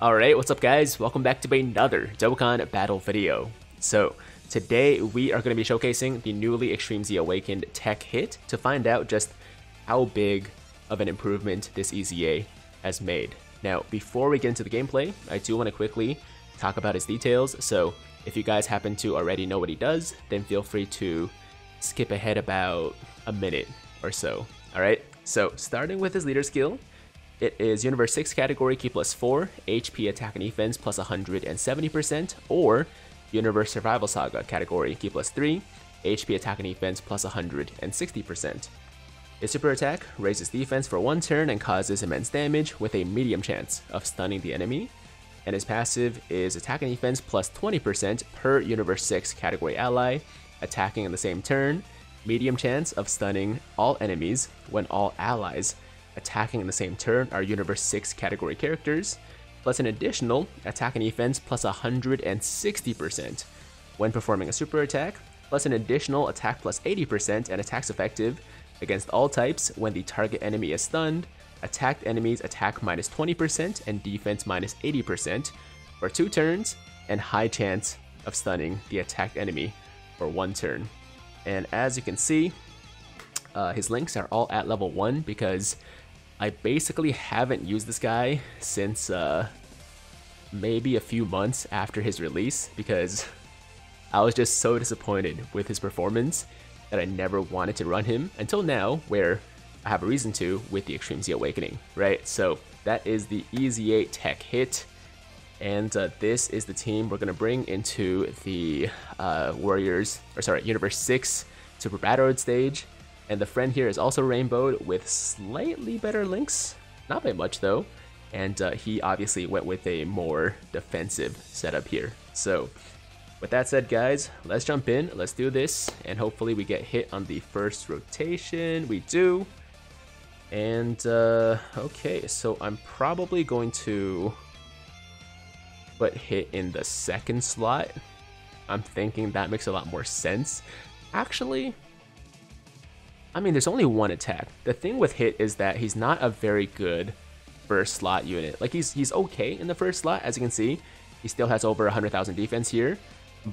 Alright, what's up guys? Welcome back to another Dokkan Battle video. So, today we are going to be showcasing the newly Extreme Z Awakened TEQ hit to find out just how big of an improvement this EZA has made. Now, before we get into the gameplay, I do want to quickly talk about his details, so if you guys happen to already know what he does, then feel free to skip ahead about a minute or so. Alright, so starting with his leader skill, it is Universe 6 category Ki plus 4, HP attack and defense plus 170%, or Universe Survival Saga category Ki plus 3, HP attack and defense plus 160%. His super attack raises defense for one turn and causes immense damage with a medium chance of stunning the enemy. And his passive is attack and defense plus 20% per Universe 6 category ally, attacking in the same turn, medium chance of stunning all enemies when all allies attacking in the same turn are Universe 6 category characters, plus an additional attack and defense plus 160% when performing a super attack, plus an additional attack plus 80% and attacks effective against all types when the target enemy is stunned, attacked enemies attack minus 20% and defense minus 80% for two turns, and high chance of stunning the attacked enemy for one turn. And as you can see, uh, his links are all at level 1 because I basically haven't used this guy since uh, maybe a few months after his release because I was just so disappointed with his performance that I never wanted to run him until now where I have a reason to with the Extreme Z Awakening, right? So that is the Easy 8 TEQ hit. And uh, this is the team we're going to bring into the uh, Warriors, or sorry, Universe 6 Super Battle stage. And the friend here is also rainbowed with slightly better links, not by much though. And uh, he obviously went with a more defensive setup here. So with that said guys, let's jump in, let's do this, and hopefully we get hit on the first rotation. We do. And uh, okay, so I'm probably going to put hit in the second slot. I'm thinking that makes a lot more sense. Actually, I mean, there's only one attack. The thing with Hit is that he's not a very good first slot unit. Like, he's, he's okay in the first slot, as you can see. He still has over 100,000 defense here,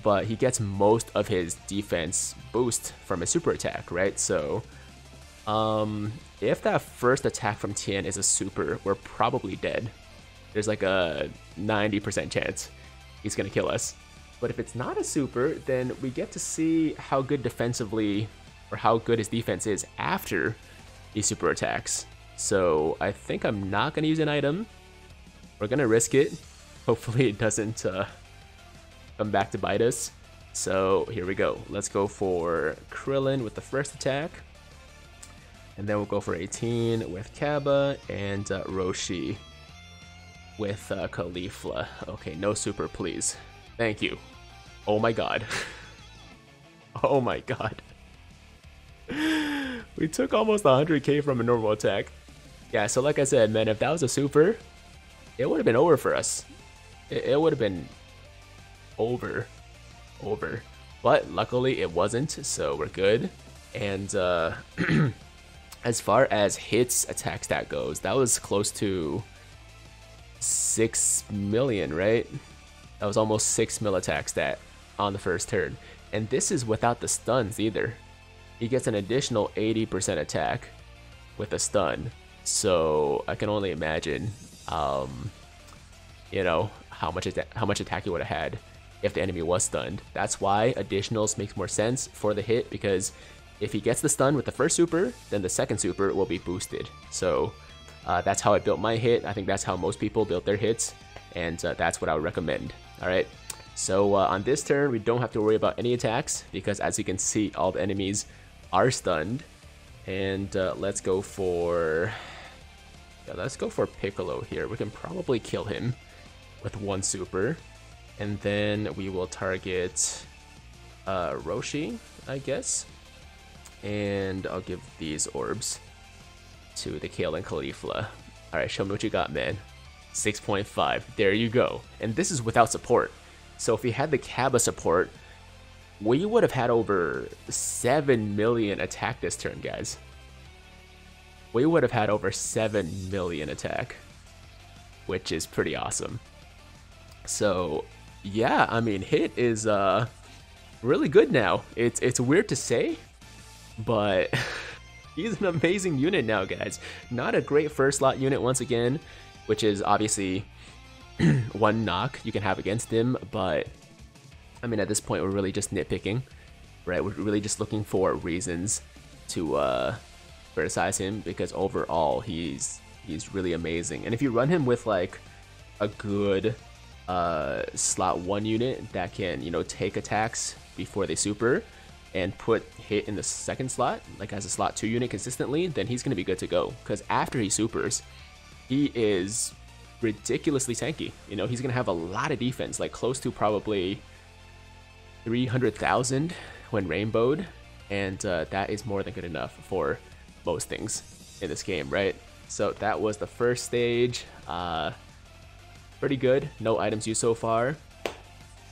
but he gets most of his defense boost from a super attack, right? So, um, if that first attack from Tien is a super, we're probably dead. There's like a 90% chance he's gonna kill us. But if it's not a super, then we get to see how good defensively or how good his defense is after these super attacks. So I think I'm not going to use an item. We're going to risk it. Hopefully it doesn't uh, come back to bite us. So here we go. Let's go for Krillin with the first attack. And then we'll go for 18 with Cabba and uh, Roshi with uh, Caulifla. Okay, no super, please. Thank you. Oh my god. oh my god. we took almost 100k from a normal attack. Yeah, so like I said, man, if that was a super, it would have been over for us. It, it would have been over. Over. But luckily it wasn't, so we're good. And uh, as far as hits attack stat goes, that was close to 6 million, right? That was almost 6 mil attack stat on the first turn. And this is without the stuns either he gets an additional 80% attack with a stun. So I can only imagine, um, you know, how much how much attack he would have had if the enemy was stunned. That's why additionals makes more sense for the hit because if he gets the stun with the first super, then the second super will be boosted. So uh, that's how I built my hit. I think that's how most people build their hits, and uh, that's what I would recommend. All right. So uh, on this turn, we don't have to worry about any attacks because as you can see, all the enemies are stunned. And uh, let's go for... Yeah, let's go for Piccolo here. We can probably kill him with one super. And then we will target uh, Roshi, I guess. And I'll give these orbs to the Kale and Caulifla. Alright, show me what you got, man. 6.5. There you go. And this is without support. So if we had the Cabba support, we would have had over 7 million attack this turn, guys. We would have had over 7 million attack, which is pretty awesome. So yeah, I mean, Hit is uh, really good now. It's it's weird to say, but he's an amazing unit now, guys. Not a great first slot unit once again, which is obviously one knock you can have against him, but I mean, at this point, we're really just nitpicking, right? We're really just looking for reasons to uh, criticize him because overall, he's he's really amazing. And if you run him with like a good uh, slot one unit that can, you know, take attacks before they super and put hit in the second slot, like as a slot two unit consistently, then he's to be good to go. Because after he supers, he is ridiculously tanky. You know, he's to have a lot of defense, like close to probably 300,000 when rainbowed. And uh, that is more than good enough for most things in this game, right? So that was the first stage. Uh, pretty good. No items used so far.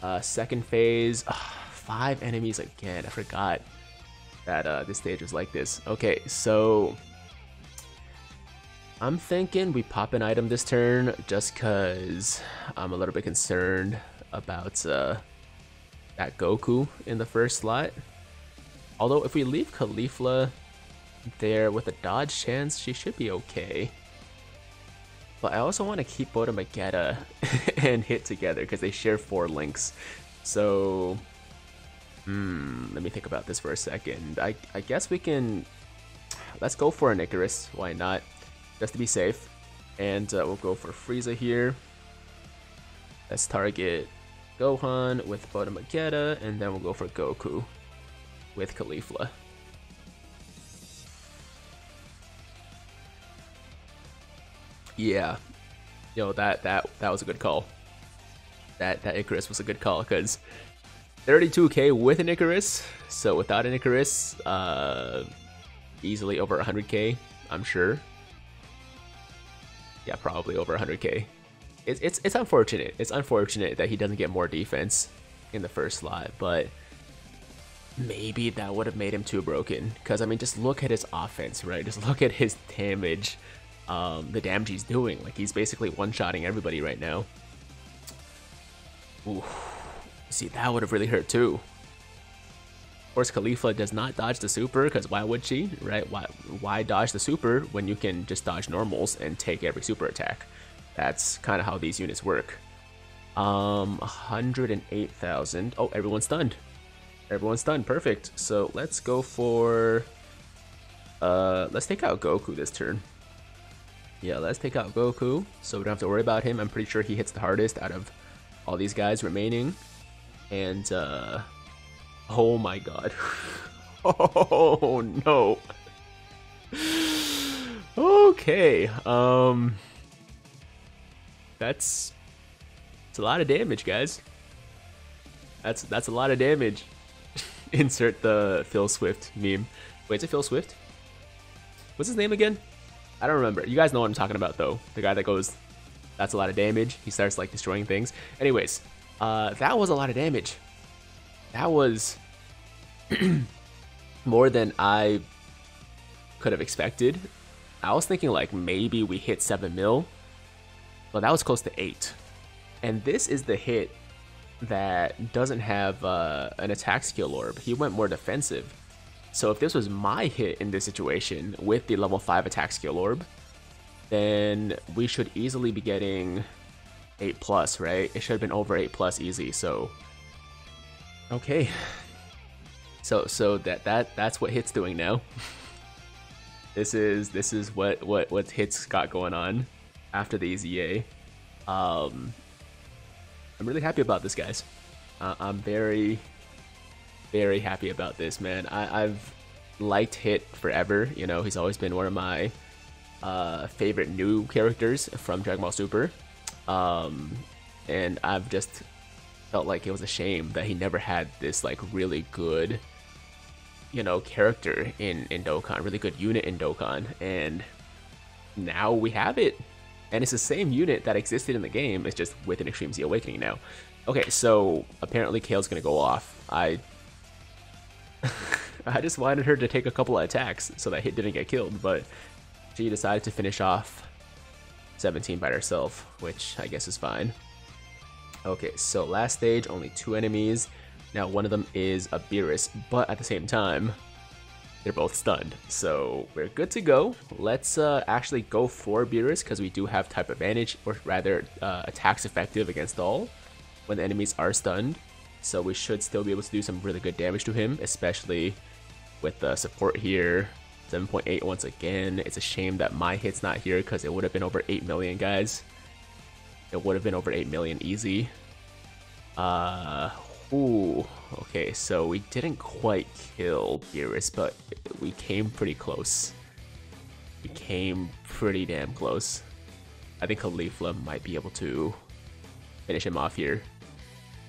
Uh, second phase, five enemies again. I forgot that uh, this stage was like this. Okay, so I'm thinking we pop an item this turn just because I'm a little bit concerned about uh, that Goku in the first slot. Although if we leave Caulifla there with a dodge chance, she should be okay. But I also want to keep Bota Magetta and Hit together because they share four links. So, hmm, let me think about this for a second. I, I guess we can, let's go for an Icarus. Why not? Just to be safe. And uh, we'll go for Frieza here. Let's target Gohan with Bota Magetta, and then we'll go for Goku with Caulifla. Yeah, yo, that that that was a good call. That that Icarus was a good call because 32k with an Icarus, so without an Icarus, uh, easily over 100k, I'm sure. Yeah, probably over 100k. It's it's it's unfortunate. It's unfortunate that he doesn't get more defense in the first slot, but maybe that would have made him too broken. Because I mean, just look at his offense, right? Just look at his damage um, the damage he's doing. Like he's basically one-shotting everybody right now. Ooh. See, that would have really hurt too. Of course, Caulifla does not dodge the super, because why would she, right? Why, why dodge the super when you can just dodge normals and take every super attack? That's kind of how these units work. Um, 108,000. Oh, everyone's stunned. Everyone's stunned. Perfect. So let's go for... Uh, let's take out Goku this turn. Yeah, let's take out Goku, so we don't have to worry about him. I'm pretty sure he hits the hardest out of all these guys remaining. And, uh... Oh my god. oh, no. okay, um... That's... It's a lot of damage, guys. That's that's a lot of damage. Insert the Phil Swift meme. Wait, is it Phil Swift? What's his name again? I don't remember. You guys know what I'm talking about, though. The guy that goes, that's a lot of damage. He starts, like, destroying things. Anyways, uh, that was a lot of damage. That was more than I could have expected. I was thinking, like, maybe we hit 7 mil. But that was close to 8. And this is the hit that doesn't have uh, an attack skill orb. He went more defensive. So if this was my hit in this situation with the level 5 attack skill orb, then we should easily be getting 8 plus, right? It should have been over 8 plus easy, so... Okay. So so that that that's what hit's doing now. this is this is what what what hits got going on after the EZA. Um I'm really happy about this guys. Uh, I'm very very happy about this, man. I, have liked Hit forever. You know, he's always been one of my uh, favorite new characters from Dragon Ball Super. Um, and I've just felt like it was a shame that he never had this like really good, you know, character in in Dokkan, really good unit in Dokkan, and now we have it. And it's the same unit that existed in the game. It's just with an Extreme Z Awakening now. Okay, so apparently Kale's gonna go off. I I just wanted her to take a couple of attacks so that Hit didn't get killed, but she decided to finish off 17 by herself, which I guess is fine. Okay, so last stage, only two enemies. Now one of them is a Beerus, but at the same time, they're both stunned. So we're good to go. Let's uh, actually go for Beerus because we do have type advantage, or rather uh, attacks effective against all when the enemies are stunned. So we should still be able to do some really good damage to him, especially with the support here. 7.8 once again. It's a shame that my hit's not here because it would have been over 8 million, guys. It would have been over 8 million easy. Uh, ooh, okay, so we didn't quite kill Beerus, but we came pretty close. We came pretty damn close. I think Caulifla might be able to finish him off here.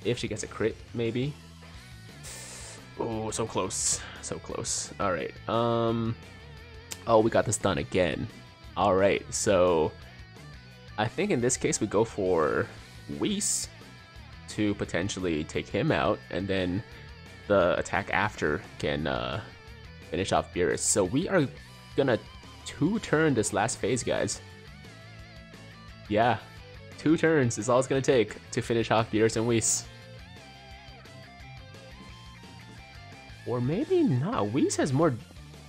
If she gets a crit, maybe. Oh, so close. So close. Alright, um... Oh, we got this done again. Alright, so I think in this case we go for Whis to potentially take him out, and then the attack after can uh, finish off Beerus. So we are gonna two turn this last phase, guys. Yeah, two turns is all it's gonna take to finish off Beerus and Whis. Or maybe not. Whis has more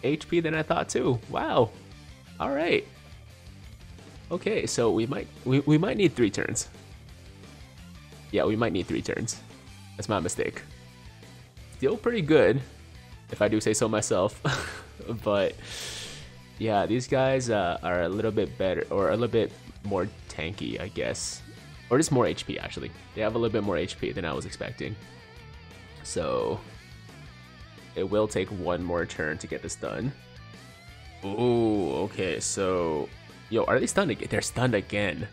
HP than I thought too. Wow. All right. Okay, so we might we, we might need three turns. Yeah, we might need three turns. That's my mistake. Still pretty good, if I do say so myself. but yeah, these guys uh, are a little bit better, or a little bit more tanky, I guess. Or just more HP, actually. They have a little bit more HP than I was expecting. So it will take one more turn to get this done. Ooh, okay, so Yo, are they stunned again? They're stunned again.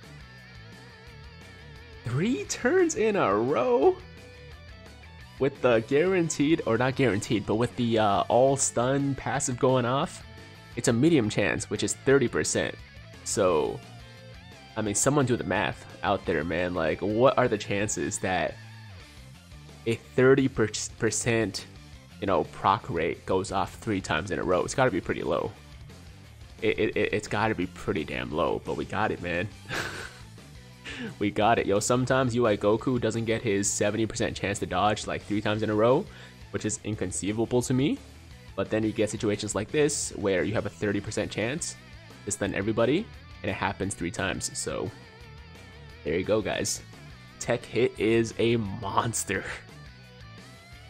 Three turns in a row? With the guaranteed, or not guaranteed, but with the uh, all stun passive going off, it's a medium chance, which is 30%. So, I mean, someone do the math out there, man. Like, what are the chances that a 30% you know, proc rate goes off three times in a row? It's got to be pretty low it, it, has got to be pretty damn low, but we got it, man. we got it. Yo, sometimes UI Goku doesn't get his 70% chance to dodge like three times in a row, which is inconceivable to me. But then you get situations like this where you have a 30% chance to stun everybody, and it happens three times. So there you go, guys. TEQ Hit is a monster.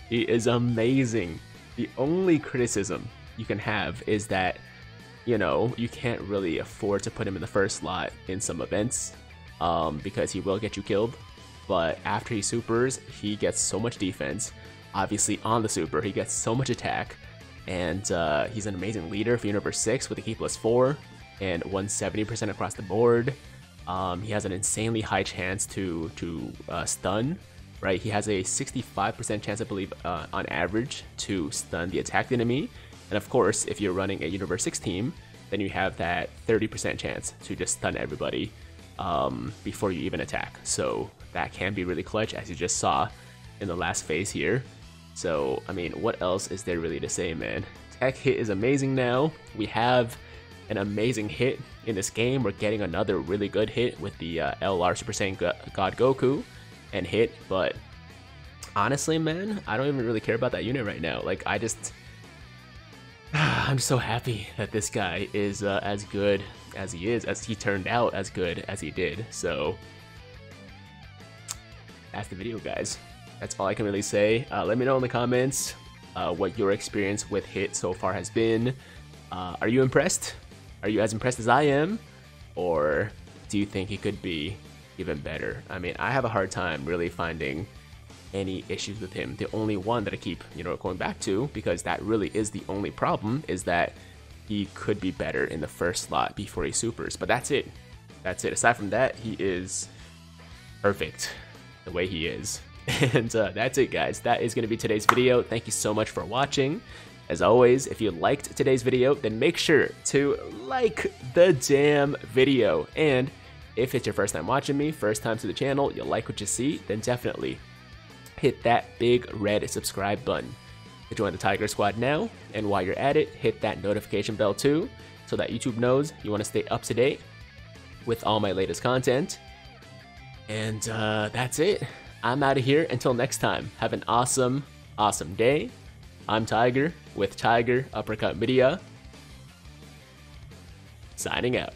He is amazing. The only criticism you can have is that you know, you can't really afford to put him in the first slot in some events um, because he will get you killed. But after he supers, he gets so much defense. Obviously, on the super, he gets so much attack. And uh, he's an amazing leader for Universe 6 with a Ki plus 4 and 170% across the board. Um, he has an insanely high chance to, to uh, stun, right? He has a 65% chance, I believe, uh, on average to stun the attacked enemy and of course, if you're running a Universe 6 team, then you have that 30% chance to just stun everybody um, before you even attack. So that can be really clutch, as you just saw in the last phase here. So, I mean, what else is there really to say, man? TEQ Hit is amazing now. We have an amazing hit in this game. We're getting another really good hit with the uh, LR Super Saiyan God Goku and hit, but honestly, man, I don't even really care about that unit right now. Like, I just I'm so happy that this guy is uh, as good as he is, as he turned out as good as he did. So that's the video, guys. That's all I can really say. Uh, let me know in the comments uh, what your experience with Hit so far has been. Uh, are you impressed? Are you as impressed as I am? Or do you think he could be even better? I mean, I have a hard time really finding any issues with him. The only one that I keep, you know, going back to, because that really is the only problem, is that he could be better in the first slot before he supers. But that's it. That's it. Aside from that, he is perfect the way he is. And uh, that's it, guys. That is going to be today's video. Thank you so much for watching. As always, if you liked today's video, then make sure to like the damn video. And if it's your first time watching me, first time to the channel, you like what you see, then definitely hit that big red subscribe button to Join the Tiger Squad now, and while you're at it, hit that notification bell too, so that YouTube knows you want to stay up to date with all my latest content. And uh, that's it. I'm out of here. Until next time, have an awesome, awesome day. I'm Tiger with Tiger Uppercut Media, signing out.